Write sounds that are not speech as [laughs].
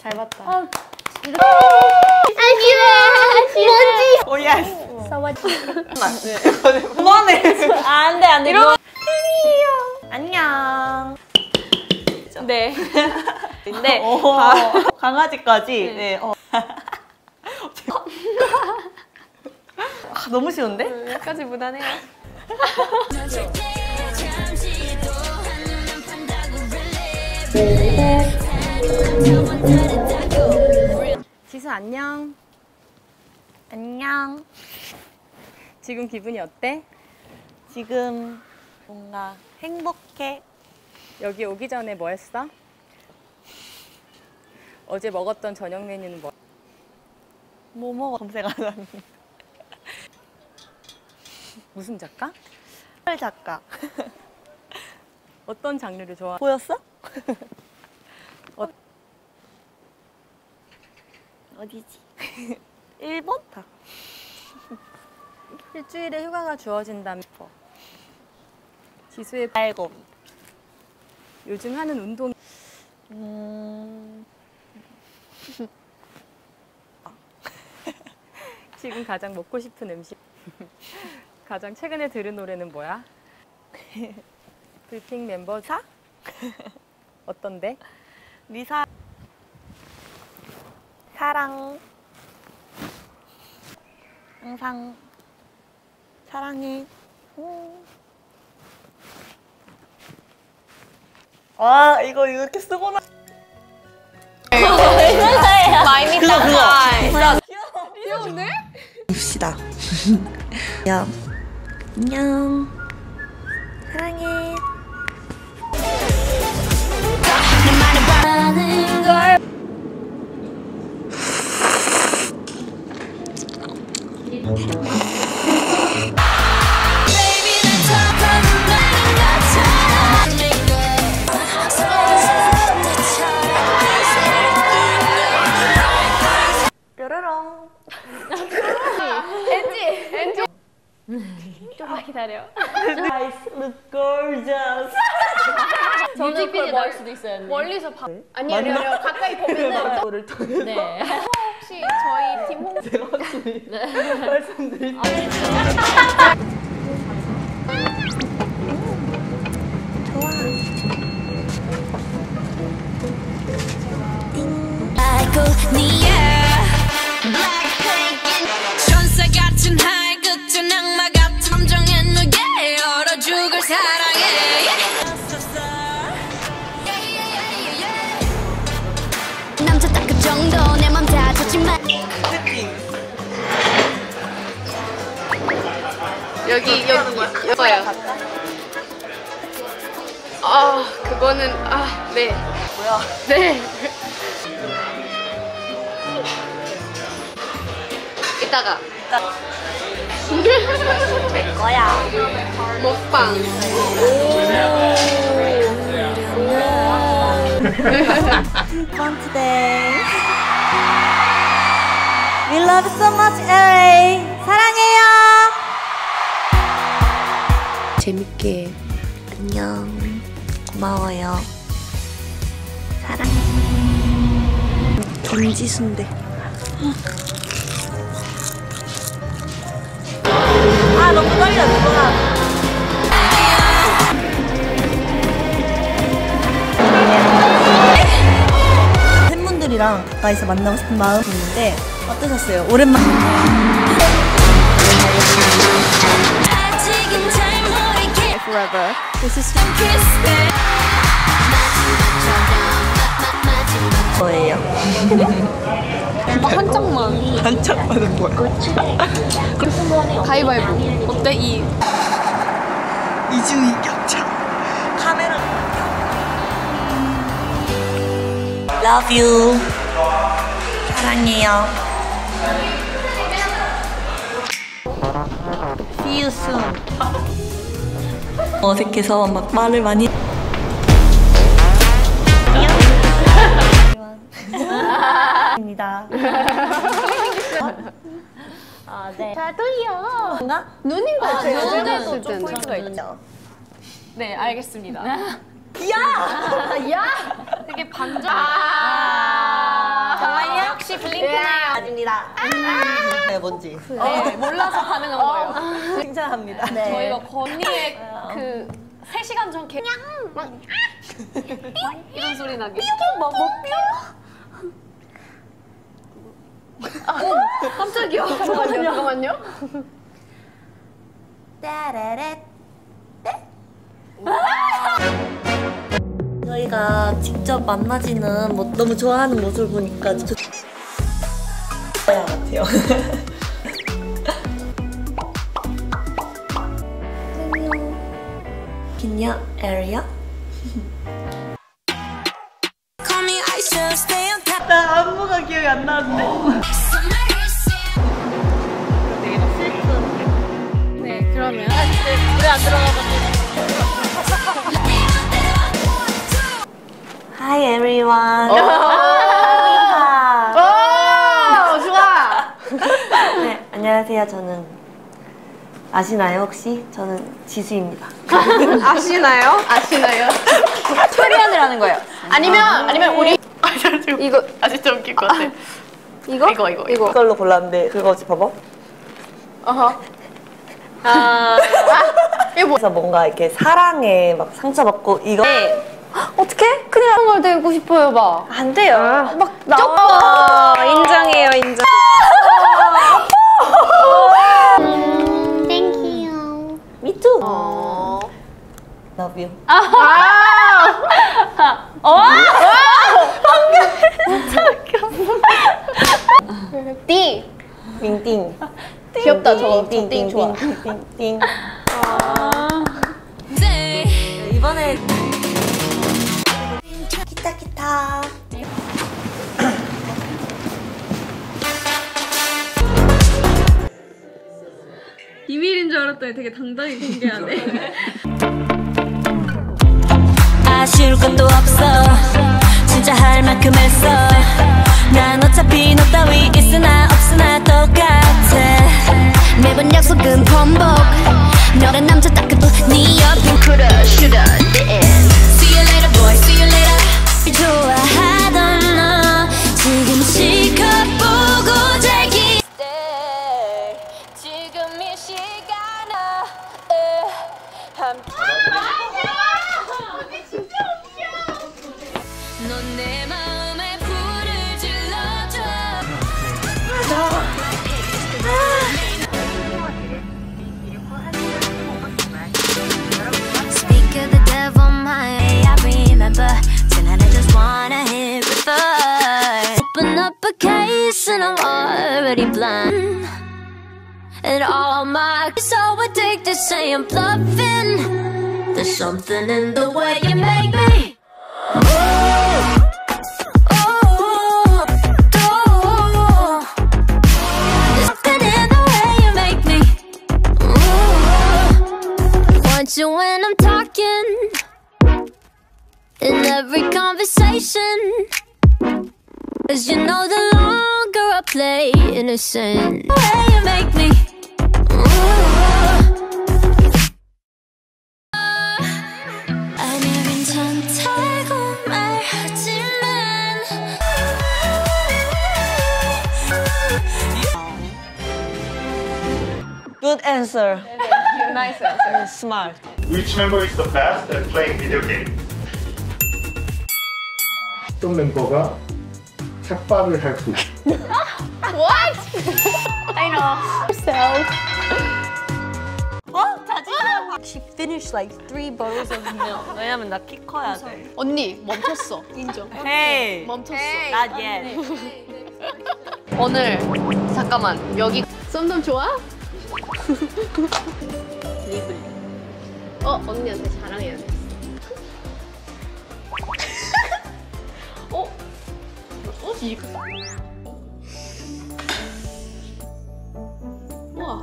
잘 봤다. 아 싫어. 뭔지. Oh yes. สวัสดี. 그만해. 안돼 안돼. 이런 안녕. 네. 근데 가- 강아지까지. 네. 어. [laughs] 아, 너무 쉬운데? 여기까지 무난해요. [laughs] 지수 안녕. 안녕. 지금 기분이 어때? 지금 뭔가 행복해. 여기 오기 전에 뭐 했어? 어제 먹었던 저녁 메뉴는 뭐? 뭐 먹어 검색하다니. 무슨 작가? 헐 작가. 어떤 장르를 좋아? 보였어? [laughs] 어. 어디지? [laughs] 1번? 다. [laughs] 일주일에 휴가가 주어진다면 지수의 알고. 요즘 하는 운동 음. 지금 가장 먹고 싶은 음식 가장 최근에 들은 노래는 뭐야? 불핑 멤버 사? 어떤데? 리사. 사랑. 항상 사랑해. 음. 아 이거 이렇게 쓰거나. 마이미 그거 그거. 귀여운데? 봅시다. [laughs] 야, 안녕. 사랑해. 뾰로롱. 좀만 기다려. Guys, look gorgeous. 뮤직비디오 나올 수도 있어요. 멀리서 봐. 아니 아니 아니 가까이 보면은 이거를 [laughs] 통해서 네. [laughs] 혹시 저희 팀 홍. [laughs] 말씀드릴 천사 좋지만 여기 여기 여봐요. 아 그거는 아 네. 뭐야? 네. 이따가 내 거야. 먹방. Fun today. We love you so much, LA. 사랑해요. 재밌게. 안녕. 고마워요. 사랑. 김지순데. 아 너무 떨려 누구나. 팬분들이랑 가까이서 만나고 싶은 마음이 있는데 어떠셨어요? 오랜만. Forever. This is 거예요. 한 장만. 반짝하는 거야. 가위바위보. 어때 이 이중 이 격차. 카메라. Love you. 사랑해요. See you soon. 어색해서 막 말을 많이. 입니다. 아 네. 잘 돌려. 뭔가? 눈인 것 같아요. 눈에도 눈에도 좀좀 포인트가 있죠. 네 알겠습니다. 되게 반전. 정 말요? 혹시 블링크네요. 아닙니다. 네, 뭔지. 네, 몰라서 가능한 거예요. 칭찬합니다. 네. 저희가 건니의 그 3시간 전 개... 막 이런 소리 나게. 뭐, 뭐, 깜짝이야. 잠깐만요. 잠깐만요. 따라렛. 네? 저희가 직접 만나지는 뭐 너무 좋아하는 모습을 보니까 같아요. 안녕. on top 나 안무가 기억이 안 나는데. 네, 그러면 Hi everyone. 어, 아. 좋아. 네, 안녕하세요. 저는 아시나요 혹시? 저는 지수입니다. [laughs] 아시나요? 아시나요? [laughs] 초리안이라는 거예요. 아니면 아니면 우리 이거 아 진짜 웃길 것 같아. 이거? 이거, 이거, 이거. 이걸로 골랐는데 그거지 봐봐. 어허. [laughs] 아. 이거 뭐? 그래서 뭔가 이렇게 사랑에 막 상처받고 이거 어떻게? 큰일 나는 걸 들고 싶어요, 막. 안 돼요. 막 나. 어, 인정해요, 인정. Love you. [laughs] 띵. 띵띵. 귀엽다. 저거 띵띵 띵 좋아. 띵띵. day 이번에 기타 기타. 비밀인 줄 알았더니 되게 당당히 공개하네. [laughs] 아쉬울 것도 없어. 진짜 할 만큼 했어. 난 어차피 너 따위 있으나 없으나 똑같아. 매번 약속은 번복. 너란 남자 딱 shoulda did See my so addicted say I'm bluffing There's something in the way you make me There's something in the way you make me. Want you when I'm talking in every conversation. Cause you know the longer I play innocent, the way you make me. Good answer. Nice answer. Smart. Which member is the best at playing video game? 어떤 멤버가 삭발을 할 수 있어? [laughs] What? I know. Yourself. 어? 자지나 She finished like three bottles of milk. 왜냐면 나 키 커야 돼. 언니 멈췄어. 인정. [laughs] 헤이. 멈췄어. 나 예. 오늘 잠깐만 여기 썸썸 좋아? 리블. [laughs] 어 언니한테 자랑해야 돼. [laughs] 어? 어? 이. 와.